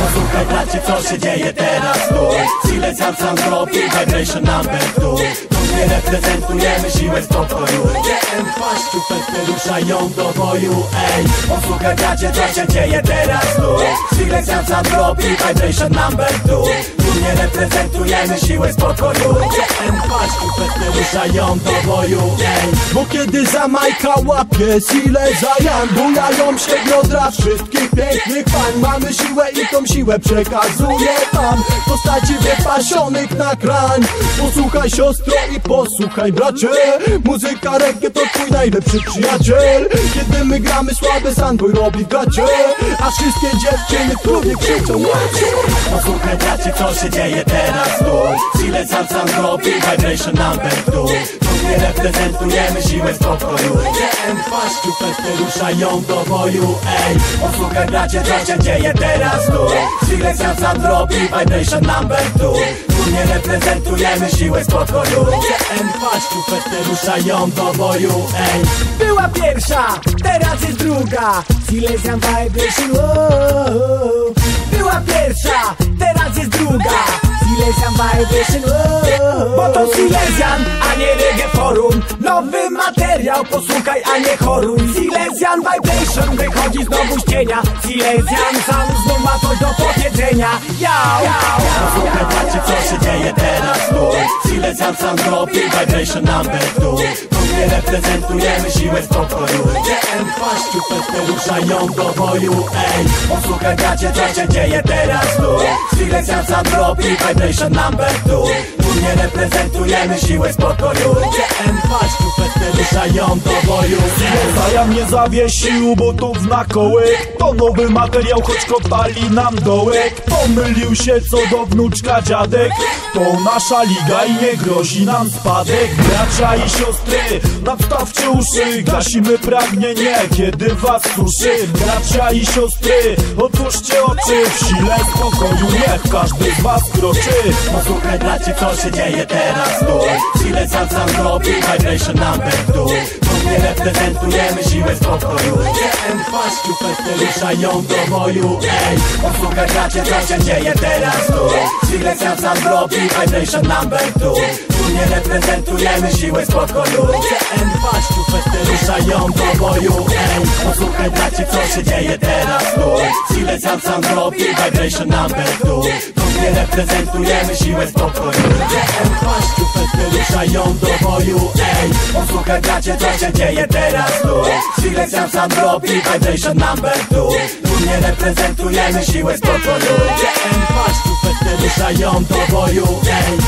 Posłuchaj bracie co się dzieje teraz. Tu Silencjan sam robi Vibration number two. Tu nie reprezentujemy siłę spokoju GM paszczu pesty ruszają do boju. Ej, posłuchaj bracie co się dzieje teraz. Tu Silencjan sam robi Vibration number two Nie reprezentujemy siłę spokoju GM paszczu pesty ruszają do boju. Bo kiedy Zamajka łapie Sile Zajan Bujają się biodra wszystkich pięknych pań. Mamy siłę i tą siłę przekazuje tam W postaci wypasionych nagrań. Posłuchaj siostro i posłuchaj bracie. Muzyka reggae to twój najlepszy przyjaciel. Kiedy my gramy słaby sandboy robi gacie A wszystkie dziewczyny w klubie krzyczą Posłuchaj bracie co się dzieje teraz? Tu Sile sam sam robi vibration number two. Tu nie reprezentujemy siłę spokoju GM paszczu pesty ruszają do boju. Ej, posłuchaj bracie co się dzieje teraz? Tu Sile sam sam robi vibration number two. Tu nie reprezentujemy siłę spokoju GM paszczu pesty ruszają do boju. Ej, Była pierwsza, teraz jest druga. Silesian Vibration, wow. Vibration, wow. Bo to Silesian, a nie Reggae Forum. Nowy materiał, posłuchaj, a nie choruj. Silesian Vibration wychodzi znowu z cienia Silesian sam znów ma coś do powiedzenia. Yao, yao, Posłuchaj bracie co się dzieje teraz. Tu Sile sam robi vibration number two nie reprezentujemy siłę spokoju GM paszczu pesty ruszają do boju. Ej, posłuchaj bracie co się dzieje teraz. Tu Presja za drop i vibration number two. Tu nie reprezentujemy siły spokoju. Gdzie M2 zmuszają do boju. Staja mnie zawiesił, bo to w nakołek To nowy materiał, choć kopali nam dołek. Pomylił się co do wnuczka dziadek. To nasza liga i nie grozi nam spadek. Bracia i siostry, nadstawcie uszy. Gasimy pragnienie, kiedy was suszy. Bracia i siostry, otwórzcie oczy. W sile spokoju niech każdy z was kroczy. Posłuchaj bracie, co się dzieje teraz, stój. Sile sam sam robi, vibration number. Tu nie reprezentujemy siłę spokoju GM paszczu pesty ruszają do boju. Ej, posłuchaj bracie co się dzieje teraz? Tu Sile sam sam robi vibration number two. Tu nie reprezentujemy siłę spokoju GM paszczu pesty ruszają do boju. Ej, posłuchaj bracie co się dzieje teraz? Tu Sile sam sam robi vibration number two Nie reprezentujemy siłę spokoju. GM paszczu pesty ruszają do boju Ej, posłuchaj bracie co się dzieje teraz tu. Sile sam robi vibration number two. Tu nie reprezentujemy siłę spokoju. GM paszczu pesty ruszają do boju Ej,